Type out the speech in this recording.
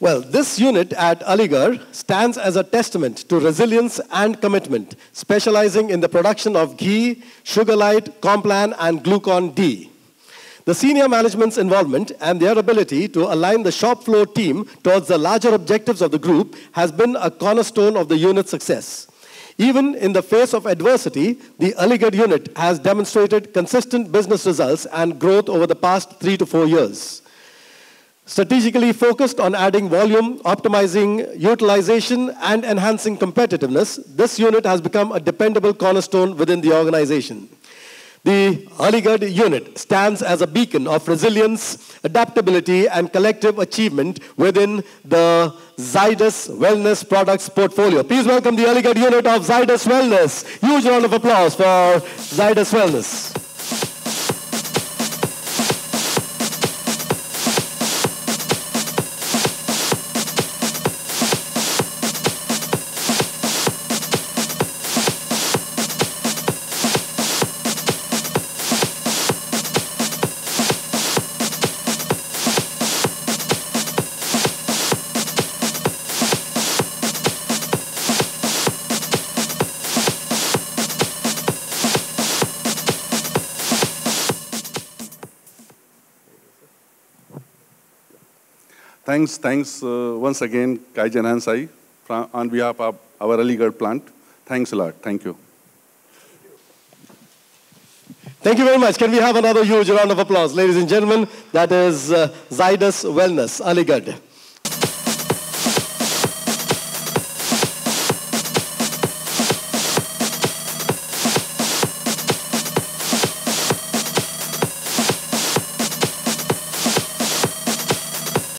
Well, this unit at Aligarh stands as a testament to resilience and commitment, specializing in the production of ghee, Sugarlite, Complan, and Glucon D. The senior management's involvement and their ability to align the shop floor team towards the larger objectives of the group has been a cornerstone of the unit's success. Even in the face of adversity, the Aligarh unit has demonstrated consistent business results and growth over the past three to four years. Strategically focused on adding volume, optimizing utilization, and enhancing competitiveness, this unit has become a dependable cornerstone within the organization. The Aligarh unit stands as a beacon of resilience, adaptability, and collective achievement within the Zydus Wellness products portfolio. Please welcome the Aligarh unit of Zydus Wellness. Huge round of applause for Zydus Wellness. Thanks, thanks uh, once again, Kaizen Hansei, on behalf of our Aligarh plant. Thanks a lot. Thank you. Thank you very much. Can we have another huge round of applause, ladies and gentlemen? That is uh, Zydus Wellness, Aligarh.